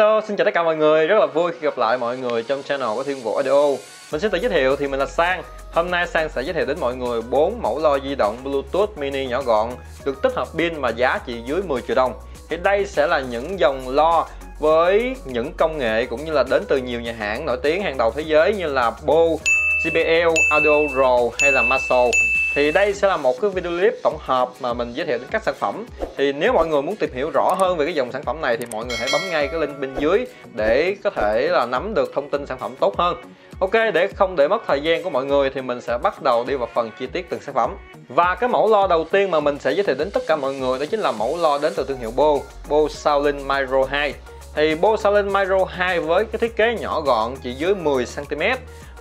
Hello, xin chào tất cả mọi người, rất là vui khi gặp lại mọi người trong channel của Thiên Vũ Audio. Mình xin tự giới thiệu thì mình là Sang. Hôm nay Sang sẽ giới thiệu đến mọi người 4 mẫu lo di động Bluetooth mini nhỏ gọn Được tích hợp pin mà giá chỉ dưới 10 triệu đồng. Thì đây sẽ là những dòng lo với những công nghệ cũng như là đến từ nhiều nhà hãng nổi tiếng hàng đầu thế giới như là Bose, JBL, Audio Pro hay là Marshall thì đây sẽ là một cái video clip tổng hợp mà mình giới thiệu đến các sản phẩm. Thì nếu mọi người muốn tìm hiểu rõ hơn về cái dòng sản phẩm này thì mọi người hãy bấm ngay cái link bên dưới để có thể là nắm được thông tin sản phẩm tốt hơn. Ok, để không để mất thời gian của mọi người thì mình sẽ bắt đầu đi vào phần chi tiết từng sản phẩm. Và cái mẫu lo đầu tiên mà mình sẽ giới thiệu đến tất cả mọi người đó chính là mẫu lo đến từ thương hiệu Bose Bose Soundlink Micro 2 thì Bose Soundlink Micro 2 với cái thiết kế nhỏ gọn chỉ dưới 10 cm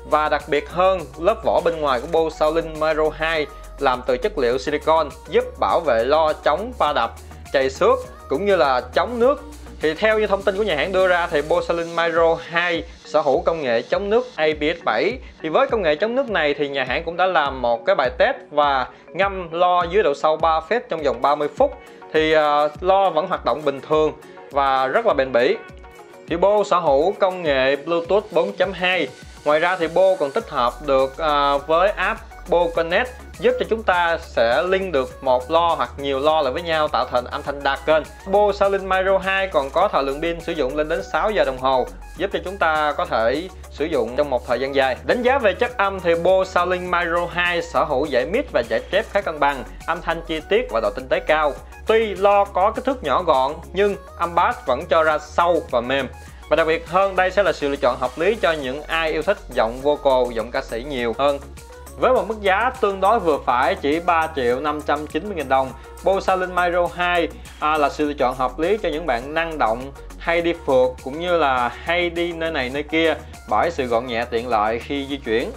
và đặc biệt hơn lớp vỏ bên ngoài của Bose Soundlink Micro 2 làm từ chất liệu silicon giúp bảo vệ lo chống va đập, chày xước cũng như là chống nước. Thì theo như thông tin của nhà hãng đưa ra thì Bose Soundlink Micro 2 sở hữu công nghệ chống nước ABS7 thì với công nghệ chống nước này thì nhà hãng cũng đã làm một cái bài test và ngâm lo dưới độ sâu 3 feet trong vòng 30 phút. Thì uh, lo vẫn hoạt động bình thường và rất là bền bỉ. Thì Bose sở hữu công nghệ Bluetooth 4.2 Ngoài ra thì Bo còn tích hợp được uh, với app Bo Connect giúp cho chúng ta sẽ link được một lo hoặc nhiều lo lại với nhau tạo thành âm thanh đa kênh. Bo Soundlink Micro 2 còn có thời lượng pin sử dụng lên đến 6 giờ đồng hồ giúp cho chúng ta có thể sử dụng trong một thời gian dài. Đánh giá về chất âm thì Bo Soundlink Micro 2 sở hữu giải mid và giải chép khá cân bằng, âm thanh chi tiết và độ tinh tế cao. Tuy lo có kích thước nhỏ gọn nhưng âm bass vẫn cho ra sâu và mềm. Và đặc biệt hơn đây sẽ là sự lựa chọn hợp lý cho những ai yêu thích giọng vocal, giọng ca sĩ nhiều hơn. Với một mức giá tương đối vừa phải chỉ 3 triệu 590 000 đồng, Bose linh Micro 2 à, là sự lựa chọn hợp lý cho những bạn năng động, hay đi phượt cũng như là hay đi nơi này nơi kia bởi sự gọn nhẹ tiện lợi khi di chuyển.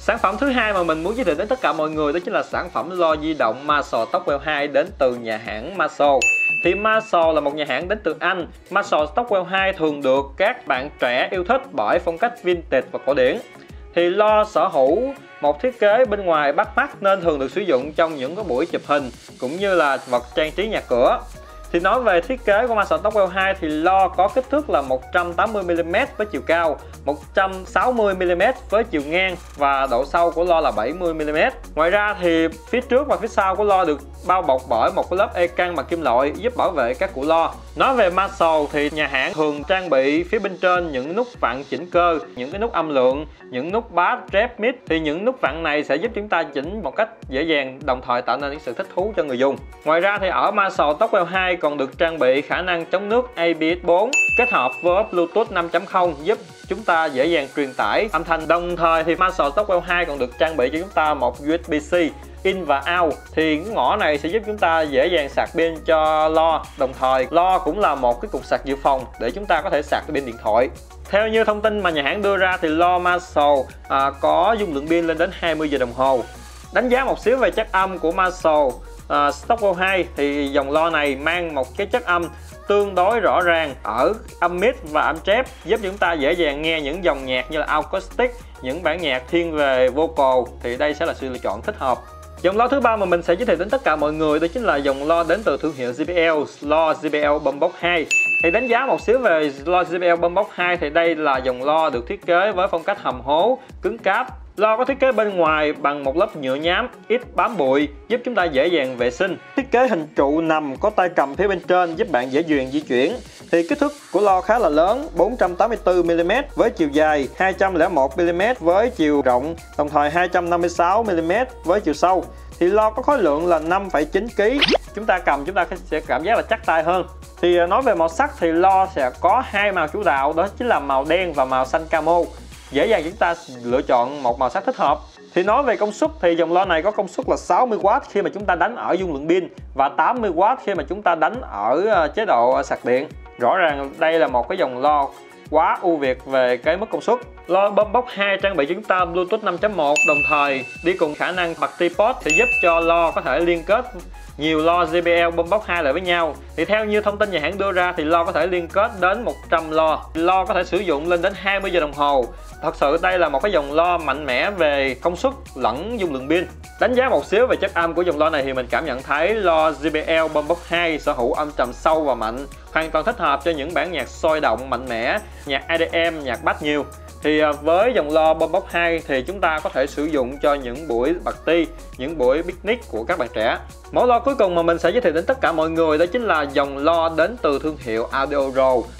Sản phẩm thứ hai mà mình muốn giới thiệu đến tất cả mọi người đó chính là sản phẩm lo di động Marshall Tocqueville 2 đến từ nhà hãng Marshall thì Marshall là một nhà hãng đến từ Anh. Marshall Stockwell 2 thường được các bạn trẻ yêu thích bởi phong cách vintage và cổ điển. Thì lo sở hữu một thiết kế bên ngoài bắt mắt nên thường được sử dụng trong những cái buổi chụp hình cũng như là vật trang trí nhà cửa. Thì nói về thiết kế của Mason Tocqueville 2 thì lo có kích thước là 180mm với chiều cao, 160mm với chiều ngang và độ sâu của lo là 70mm. Ngoài ra thì phía trước và phía sau của lo được bao bọc bởi một cái lớp e căng bằng kim loại giúp bảo vệ các củ lo. Nói về Marshall thì nhà hãng thường trang bị phía bên trên những nút vặn chỉnh cơ, những cái nút âm lượng, những nút bass, rep, mid thì những nút vặn này sẽ giúp chúng ta chỉnh một cách dễ dàng đồng thời tạo nên những sự thích thú cho người dùng. Ngoài ra thì ở Marshall Tocqueville 2 còn được trang bị khả năng chống nước ABS4 kết hợp với Bluetooth 5.0 giúp chúng ta dễ dàng truyền tải âm thanh. Đồng thời thì Marshall Stockwell 2 còn được trang bị cho chúng ta một USB-C in và out. Thì cái ngõ này sẽ giúp chúng ta dễ dàng sạc pin cho lo. Đồng thời lo cũng là một cái cục sạc dự phòng để chúng ta có thể sạc pin điện thoại. Theo như thông tin mà nhà hãng đưa ra thì lo Marshall à, có dung lượng pin lên đến 20 giờ đồng hồ. Đánh giá một xíu về chất âm của Marshall Ờ, uh, Stockwell 2 thì dòng lo này mang một cái chất âm tương đối rõ ràng ở âm mid và âm chép giúp chúng ta dễ dàng nghe những dòng nhạc như là acoustic những bản nhạc thiên về vocal thì đây sẽ là sự lựa chọn thích hợp Dòng lo thứ ba mà mình sẽ giới thiệu đến tất cả mọi người đó chính là dòng lo đến từ thương hiệu JBL, lo JBL Boombox 2. Thì đánh giá một xíu về lo JBL Boombox 2 thì đây là dòng lo được thiết kế với phong cách hầm hố, cứng cáp, Lo có thiết kế bên ngoài bằng một lớp nhựa nhám ít bám bụi giúp chúng ta dễ dàng vệ sinh. Thiết kế hình trụ nằm có tay cầm phía bên trên giúp bạn dễ dàng di chuyển. Thì kích thước của lo khá là lớn 484mm với chiều dài 201mm với chiều rộng đồng thời 256mm với chiều sâu thì lo có khối lượng là 5,9 kg chúng ta cầm chúng ta sẽ cảm giác là chắc tay hơn thì à, nói về màu sắc thì lo sẽ có hai màu chủ đạo đó chính là màu đen và màu xanh camo dễ dàng chúng ta lựa chọn một màu sắc thích hợp. Thì nói về công suất thì dòng loa này có công suất là 60W khi mà chúng ta đánh ở dung lượng pin và 80W khi mà chúng ta đánh ở ờ, chế độ sạc điện. Rõ ràng đây là một cái dòng lo quá ưu việt về cái mức công suất. Lo bốc 2 trang bị cho chúng ta Bluetooth 5.1 đồng thời đi cùng khả năng bật tripod thì giúp cho lo có thể liên kết nhiều lo JBL bơm bóc hai lại với nhau. Thì theo như thông tin nhà hãng đưa ra thì lo có thể liên kết đến 100 lo. Lo có thể sử dụng lên đến 20 giờ đồng hồ. Thật sự đây là một cái dòng lo mạnh mẽ về công suất lẫn dung lượng pin. Đánh giá một xíu về chất âm của dòng lo này thì mình cảm nhận thấy lo JBL bơm bóc 2 sở hữu âm trầm sâu và mạnh, hoàn toàn thích hợp cho những bản nhạc sôi động, mạnh mẽ, nhạc EDM nhạc bass nhiều thì à, với dòng lo Boombox 2 thì chúng ta có thể sử dụng cho những buổi party, những buổi picnic của các bạn trẻ. Mẫu lo cuối cùng mà mình sẽ giới thiệu đến tất cả mọi người đó chính là dòng lo đến từ thương hiệu Audio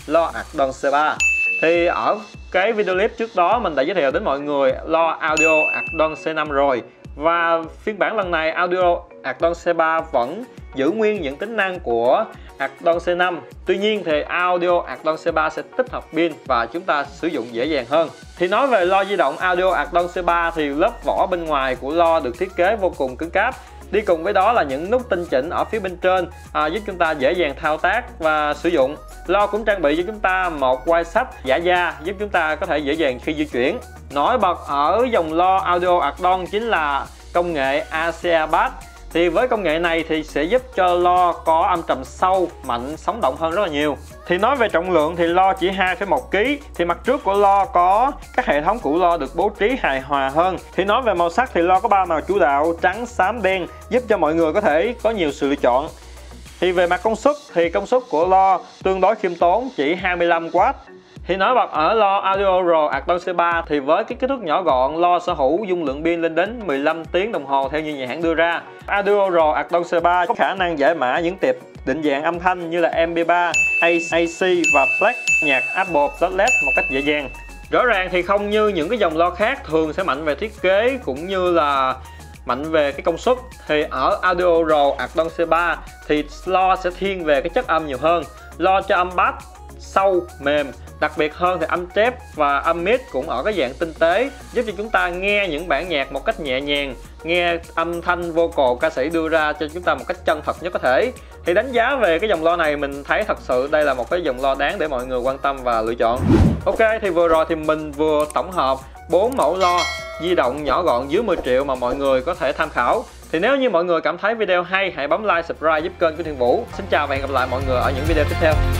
lo Adon C3. Thì ở cái video clip trước đó mình đã giới thiệu đến mọi người lo Audio Ardon C5 rồi. Và phiên bản lần này Audio Ardon C3 vẫn giữ nguyên những tính năng của Ardon C5 Tuy nhiên thì audio Ardon C3 sẽ tích hợp pin và chúng ta sử dụng dễ dàng hơn. Thì nói về lo di động audio Ardon C3 thì lớp vỏ bên ngoài của lo được thiết kế vô cùng cứng cáp. Đi cùng với đó là những nút tinh chỉnh ở phía bên trên à, giúp chúng ta dễ dàng thao tác và sử dụng. Lo cũng trang bị cho chúng ta một quai sách giả da giúp chúng ta có thể dễ dàng khi di chuyển. Nổi bật ở dòng lo audio Ardon chính là công nghệ ACA Bass thì với công nghệ này thì sẽ giúp cho lo có âm trầm sâu, mạnh, sống động hơn rất là nhiều thì nói về trọng lượng thì lo chỉ 2,1 kg thì mặt trước của lo có các hệ thống củ lo được bố trí hài hòa hơn. Thì nói về màu sắc thì lo có ba màu chủ đạo trắng, xám, đen giúp cho mọi người có thể có nhiều sự lựa chọn. Thì về mặt công suất thì công suất của lo tương đối khiêm tốn chỉ 25W thì nói bật ở lo Audio Pro Ardon C3 thì với cái kích thước nhỏ gọn lo sở hữu dung lượng pin lên đến 15 tiếng đồng hồ theo như nhà hãng đưa ra. Audio Pro Ardon C3 có khả năng giải mã những tiệp định dạng âm thanh như là MP3, AC và black nhạc Apple Led một cách dễ dàng. Rõ ràng thì không như những cái dòng lo khác thường sẽ mạnh về thiết kế cũng như là mạnh về cái công suất thì ở Audio Pro Ardon C3 thì lo sẽ thiên về cái chất âm nhiều hơn lo cho âm bass sâu, mềm. Đặc biệt hơn thì âm chép và âm mid cũng ở cái dạng tinh tế, giúp cho chúng ta nghe những bản nhạc một cách nhẹ nhàng, nghe âm thanh vocal ca sĩ đưa ra cho chúng ta một cách chân thật nhất có thể. Thì đánh giá về cái dòng lo này mình thấy thật sự đây là một cái dòng lo đáng để mọi người quan tâm và lựa chọn. Ok, thì vừa rồi thì mình vừa tổng hợp bốn mẫu lo di động nhỏ gọn dưới 10 triệu mà mọi người có thể tham khảo. Thì nếu như mọi người cảm thấy video hay, hãy bấm like, subscribe giúp kênh của Thiên Vũ. Xin chào và hẹn gặp lại mọi người ở những video tiếp theo.